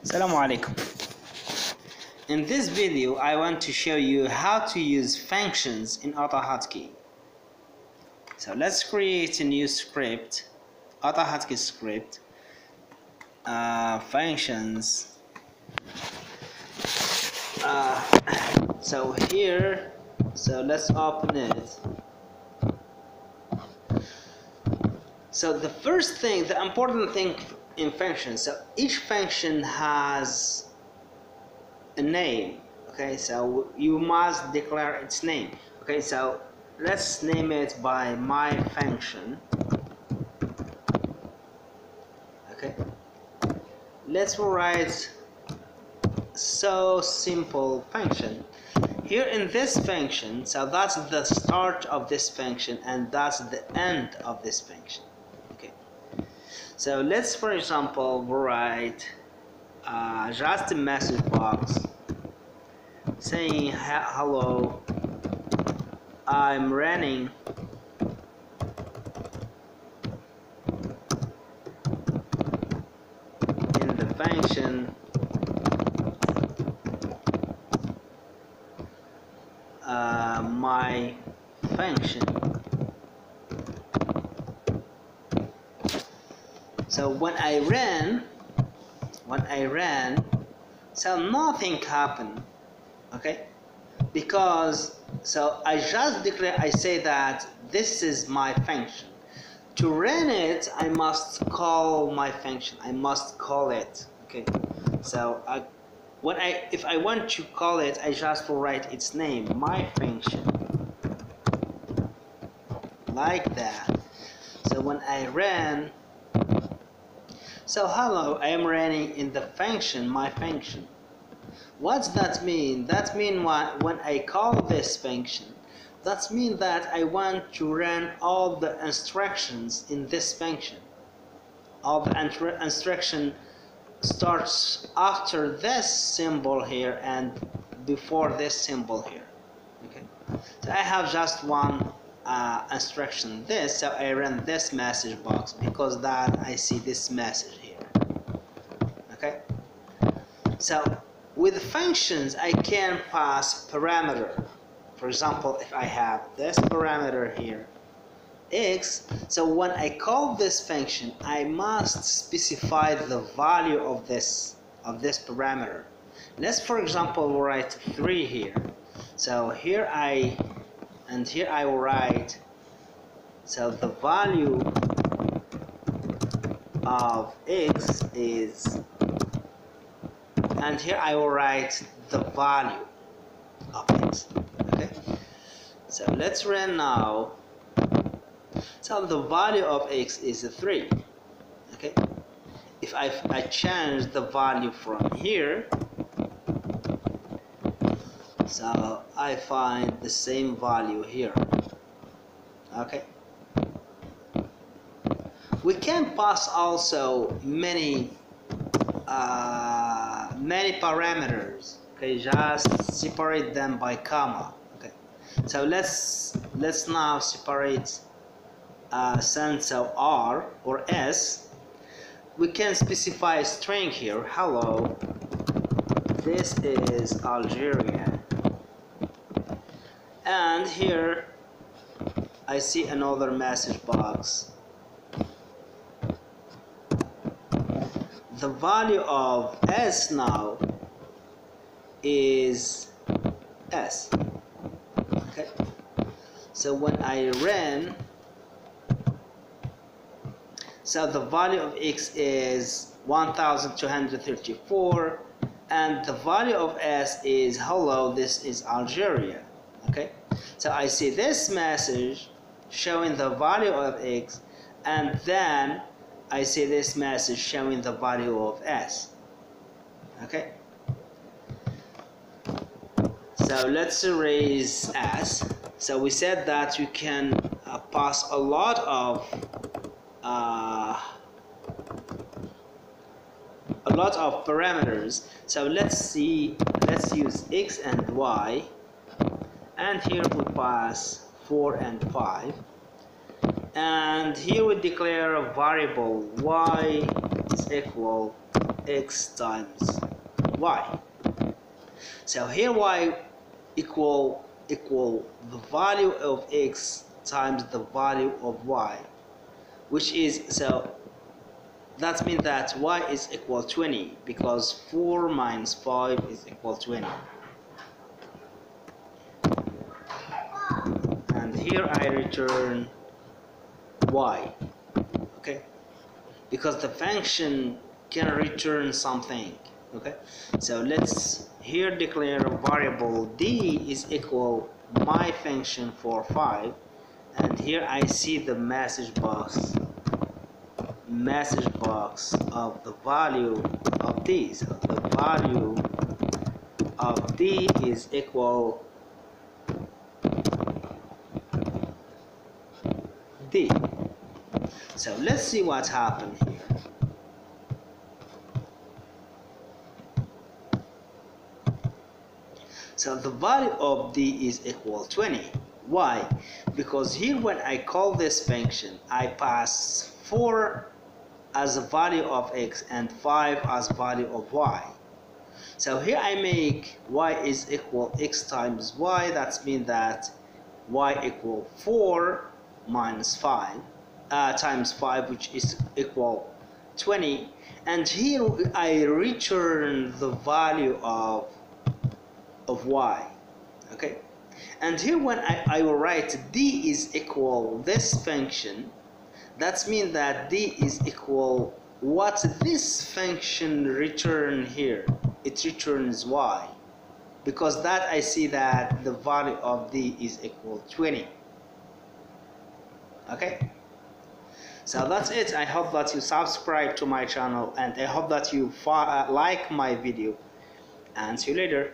Assalamu alaikum. In this video, I want to show you how to use functions in AutoHotkey. So let's create a new script, AutoHotkey script, uh, functions. Uh, so here, so let's open it. So the first thing, the important thing in functions, so each function has a name. Okay, so you must declare its name. Okay, so let's name it by my function. Okay, let's write so simple function here in this function so that's the start of this function and that's the end of this function so let's for example write uh, just a message box saying hello I'm running. In the function. Uh, my function so when I ran when I ran so nothing happened okay? Because so I just declare I say that this is my function. To run it I must call my function I must call it okay? So I when I if I want to call it I just will write its name my function. Like that. So when I ran so hello I am running in the function my function. What's that mean? That mean when I call this function that mean that I want to run all the instructions in this function. All the instruction starts after this symbol here and before this symbol here. Okay? So I have just one uh, instruction this so I run this message box because that I see this message here. Okay? So with functions I can pass parameter. For example if I have this parameter here x so when I call this function I must specify the value of this of this parameter. Let's for example write 3 here. So here I and here I will write so the value of x is and here I will write the value of x okay? So let's run now. So the value of x is 3 okay? If I, I change the value from here so I find the same value here. Okay? We can pass also many uh, many parameters. Okay just separate them by comma. Okay? So let's let's now separate uh, sense of R or S. We can specify a string here. Hello this is Algeria. And here I see another message box. The value of S now is S. Okay. So when I ran so the value of x is 1234 and the value of s is hello this is Algeria okay? So I see this message showing the value of x and then I see this message showing the value of s okay? So let's erase s. So we said that you can uh, pass a lot of uh, a lot of parameters. So let's see let's use x and y. And here we pass 4 and 5 and here we declare a variable y is equal x times y. So here y equal equal the value of x times the value of y, which is so that means that y is equal 20 because 4 minus 5 is equal 20. And here I return y. Okay? Because the function can return something. Okay? So let's here declare a variable d is equal my function for 5 and here I see the message box message box of the value of d. The value of d is equal d. So let's see what happened here. So the value of d is equal 20. Why? Because here when I call this function, I pass 4 as a value of x and 5 as value of y. So here I make y is equal x times y. That means that y equal 4 minus 5 uh, times 5 which is equal 20 and here I return the value of of y okay and here when I, I will write d is equal this function that means that d is equal what this function return here? It returns y because that I see that the value of d is equal 20 okay? So that's it. I hope that you subscribe to my channel and i hope that you uh, like my video. And see you later